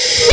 Yeah.